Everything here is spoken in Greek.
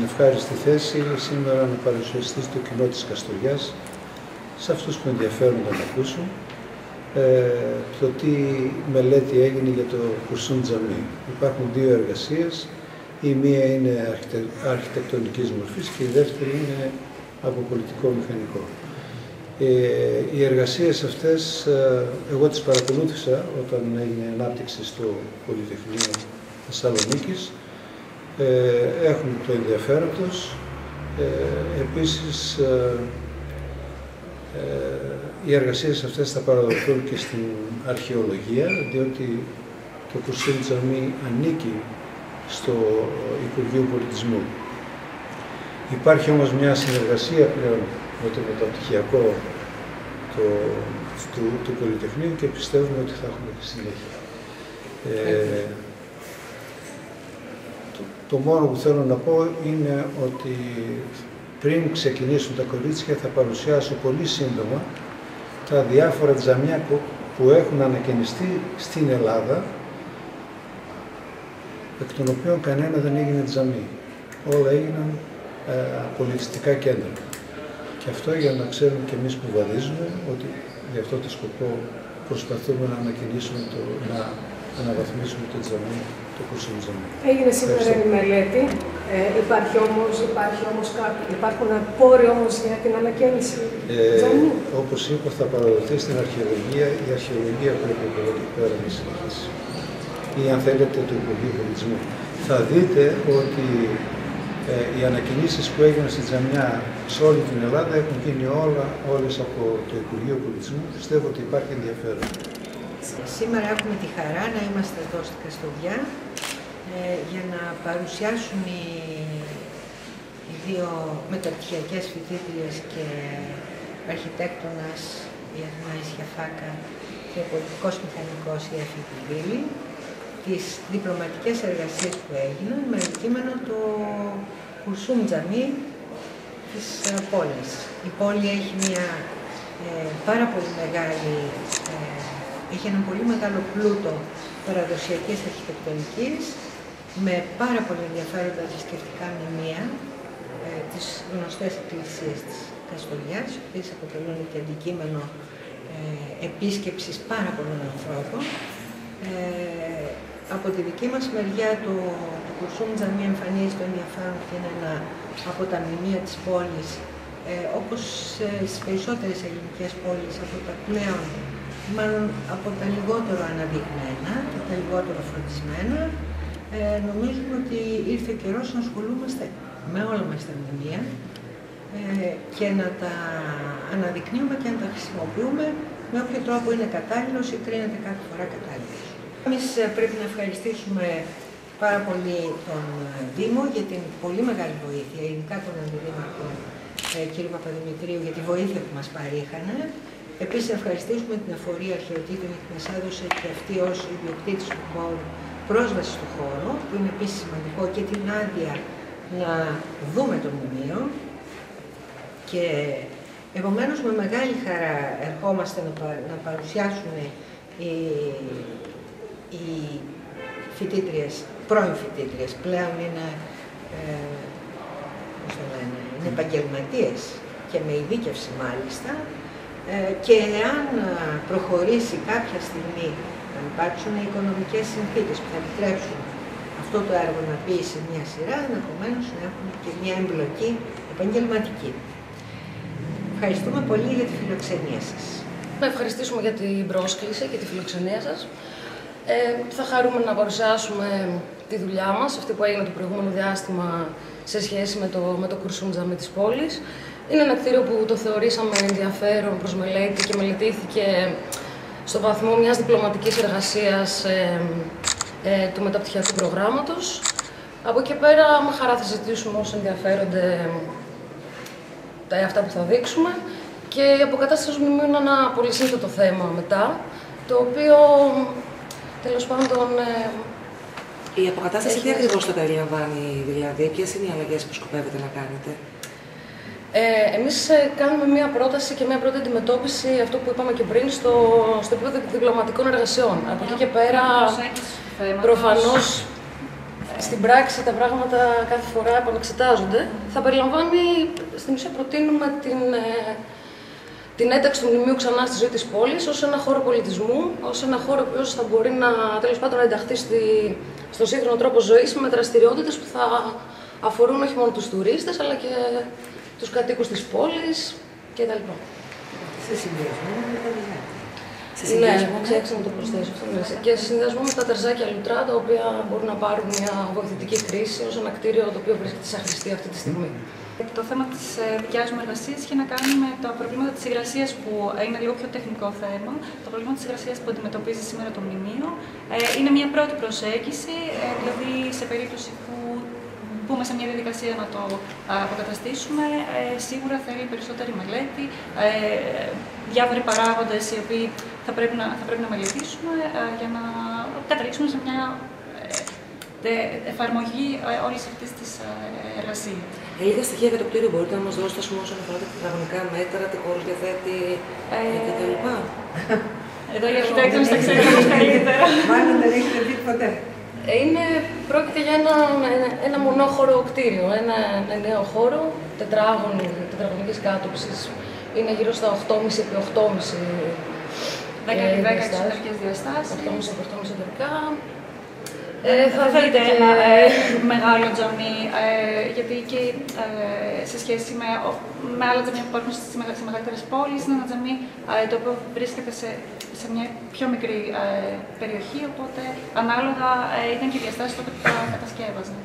στην ευχάριστη θέση σήμερα να παρουσιαστεί στο κοινό της Καστοριάς, σε αυτούς που ενδιαφέρονται να ακούσουν, ε, το τι μελέτη έγινε για το Κουρσούν Τζαμί. Υπάρχουν δύο εργασίες, η μία είναι αρχιτε, αρχιτεκτονικής μορφής και η δεύτερη είναι από πολιτικό μηχανικό. Ε, οι εργασίες αυτές, ε, εγώ τις παρακολούθησα όταν έγινε ανάπτυξη στο Πολυτεχνείο Θεσσαλονίκης. Ε, έχουν το ενδιαφέρον τους. Ε, επίσης, ε, ε, οι εργασίες αυτές θα παραδοθούν και στην αρχαιολογία, διότι το Κουρσίν Τζαμί ανήκει στο Υπουργείο Πολιτισμού. Υπάρχει όμως μια συνεργασία πλέον με το μεταπτυχιακό το, του, του Πολυτεχνείου και πιστεύουμε ότι θα έχουμε και συνέχεια. Ε, το, το μόνο που θέλω να πω είναι ότι πριν ξεκινήσουν τα κορίτσια θα παρουσιάσω πολύ σύντομα τα διάφορα τζαμιά που, που έχουν ανακαινιστεί στην Ελλάδα εκ των οποίων κανένα δεν έγινε τζαμί. Όλα έγιναν ε, πολιτιστικά κέντρα. Και αυτό για να ξέρουμε και εμείς που βαδίζουμε ότι για αυτό το σκοπό προσπαθούμε να ανακοινήσουμε, το, να αναβαθμίσουμε το τζαμί, το κουρσό τζαμί. Έγινε σήμερα η μελέτη. Ε, υπάρχει όμως, υπάρχει όμως κάποιο, υπάρχουν πόροι όμως για την ανακαίνιση ε, τζαμί. Όπως είπα θα παραδοθεί στην αρχαιολογία, η αρχαιολογία πρέπει από εδώ και πέρα να συνεχίσει. Ή αν θέλετε του Υπουργείου Πολιτισμού. Θα δείτε ότι ε, οι ανακοινήσεις που έγιναν στη Τζαμιά σε όλη την Ελλάδα έχουν γίνει όλα, όλες από το Υπουργείο Πολιτισμού. Πιστεύω ότι υπάρχει ενδιαφέρον. Σήμερα έχουμε τη χαρά να είμαστε εδώ στη Καστοδιά ε, για να παρουσιάσουν οι, οι δύο μεταπτυχιακές φοιτήτριες και αρχιτέκτονας η Αθηνά Ισιαφάκα και ο πολιτικός μηχανικός η Εφη τις διπλωματικές εργασίες που έγιναν με αντικείμενο το Κουρσούμ Τζαμί της ε, πόλης. Η πόλη έχει μια ε, πάρα πολύ μεγάλη, ε, έχει έναν πολύ μεγάλο πλούτο παραδοσιακής αρχιτεκτονικής με πάρα πολύ ενδιαφέροντα θρησκευτικά μνημεία, ε, τις γνωστές εκκλησίες της Καστοριάς, οι οποίες αποτελούν και αντικείμενο ε, επίσκεψης πάρα πολλών ανθρώπων. Ε, από τη δική μας μεριά το, το Κουρσούμ Τζαμί εμφανίζει το ενδιαφέρον και είναι ένα από τα μνημεία της πόλης, ε, όπως ε, στις περισσότερες ελληνικές πόλεις από τα πλέον, μάλλον από τα λιγότερο αναδειγμένα και τα λιγότερο φροντισμένα, ε, νομίζουμε ότι ήρθε ο καιρός να ασχολούμαστε με όλα μας τα μνημεία ε, και να τα αναδεικνύουμε και να τα χρησιμοποιούμε με όποιο τρόπο είναι κατάλληλος ή κρίνεται κάθε φορά κατάλληλος. Εμείς ε, πρέπει να ευχαριστήσουμε πάρα πολύ τον ε, Δήμο για την πολύ μεγάλη βοήθεια, ειδικά τον Αντιδήμαρχο ε, κ. Παπαδημητρίου για τη βοήθεια που μας παρήχανε. Επίσης να ευχαριστήσουμε την Εφορία Αρχαιοτήτων γιατί μας έδωσε και αυτή ως ιδιοκτήτης του χώρου πρόσβαση στο χώρο, που είναι επίσης σημαντικό και την άδεια να δούμε το μνημείο. Και επομένως με μεγάλη χαρά ερχόμαστε να, παρουσιάσουμε οι οι φοιτήτριες, πρώην φοιτήτριες, πλέον είναι, ε, πώς το λένε, είναι επαγγελματίες και με ειδίκευση μάλιστα. Ε, και εάν προχωρήσει κάποια στιγμή να υπάρξουν οι οικονομικές συνθήκες που θα επιτρέψουν αυτό το έργο να πει σε μια σειρά, ενδεχομένως να έχουμε και μια εμπλοκή επαγγελματική. Ευχαριστούμε πολύ για τη φιλοξενία σας. Να ευχαριστήσουμε για την πρόσκληση και τη φιλοξενία σας. Ε, θα χαρούμε να παρουσιάσουμε τη δουλειά μας, αυτή που έγινε το προηγούμενο διάστημα σε σχέση με το, με το Κουρσούντζαμι της πόλης. Είναι ένα κτίριο που το θεωρήσαμε ενδιαφέρον προς μελέτη και μελετήθηκε στο βαθμό μιας διπλωματικής εργασίας ε, ε, του μεταπτυχιακού προγράμματος. Από εκεί πέρα, με χαρά θα συζητήσουμε όσοι ενδιαφέρονται τα αυτά που θα δείξουμε. Και η αποκατάσταση του μνημείου είναι ένα πολύ σύνθετο θέμα μετά, το οποίο Τέλος πάντων... Ε, η αποκατάσταση τι ακριβώς θα περιλαμβάνει, δηλαδή, ποιες είναι οι αλλαγές που σκοπεύετε να κάνετε; Ε, εμείς ε, κάνουμε μία πρόταση και μία πρώτη αντιμετώπιση, αυτό που είπαμε και πριν, στο, στο επίπεδο διπλωματικών εργασιών. Από εκεί και πέρα, προφανώς, στην πράξη τα πράγματα κάθε φορά επανεξετάζονται. Θα περιλαμβάνει, στην ουσία προτείνουμε την, ε, την ένταξη του μνημείου ξανά στη ζωή της πόλης ως ένα χώρο πολιτισμού, ως ένα χώρο που θα μπορεί να, τέλος πάντων, να ενταχθεί στη, στο σύγχρονο τρόπο ζωής με δραστηριότητες που θα αφορούν όχι μόνο τους τουρίστες αλλά και τους κατοίκους της πόλης κτλ. Σε συνδυασμό με τα σε συνδυασμό, ναι, ξέχασα να το προσθέσω αυτό. Ναι. Και σε συνδυασμό με τα τερζάκια λουτρά, τα οποία μπορούν να πάρουν μια βοηθητική χρήση ως ένα κτίριο το οποίο βρίσκεται σε αχρηστή αυτή τη στιγμή. Το θέμα της ε, δικιάς μου εργασίας έχει να κάνει με τα προβλήματα της υγρασίας, που είναι λίγο πιο τεχνικό θέμα. Το πρόβλημα της υγρασίας που αντιμετωπίζει σήμερα το μνημείο ε, είναι μια πρώτη προσέγγιση, ε, δηλαδή σε περίπτωση που μπούμε σε μια διαδικασία να το αποκαταστήσουμε, σίγουρα θέλει περισσότερη μελέτη, διάφοροι παράγοντες οι οποίοι θα πρέπει να, θα πρέπει να μελετήσουμε για να καταλήξουμε σε μια εφαρμογή όλης αυτής της εργασίας. Λίγα στοιχεία για το κτίριο μπορείτε να μας δώσετε πούμε, όσον αφορά τα τετραγωνικά μέτρα, τι χώρου διαθέτει ε, κτλ. Εδώ οι αρχιτέκτονε τα ξέρουν καλύτερα. Μάλλον δεν έχετε δει ποτέ. Είναι, πρόκειται για ένα, ένα μονόχωρο κτίριο, ένα νέο χώρο τετράγωνη, τετραγωνικής κάτωψης. Είναι γύρω στα 8,5 επί 8,5 10 επί 10 εξωτερικές διαστάσεις. 8,5 επί 8,5 εσωτερικά. Ε, θα δείτε ένα ε, μεγάλο τζαμί, ε, γιατί και ε, σε σχέση με, με άλλα τζαμί που υπάρχουν στις μεγαλύτερες πόλεις, είναι ένα τζαμί ε, το οποίο βρίσκεται σε, σε μια πιο μικρή περιοχή, οπότε ανάλογα ήταν και οι διαστάσεις το οποίο τα κατασκεύαζαν.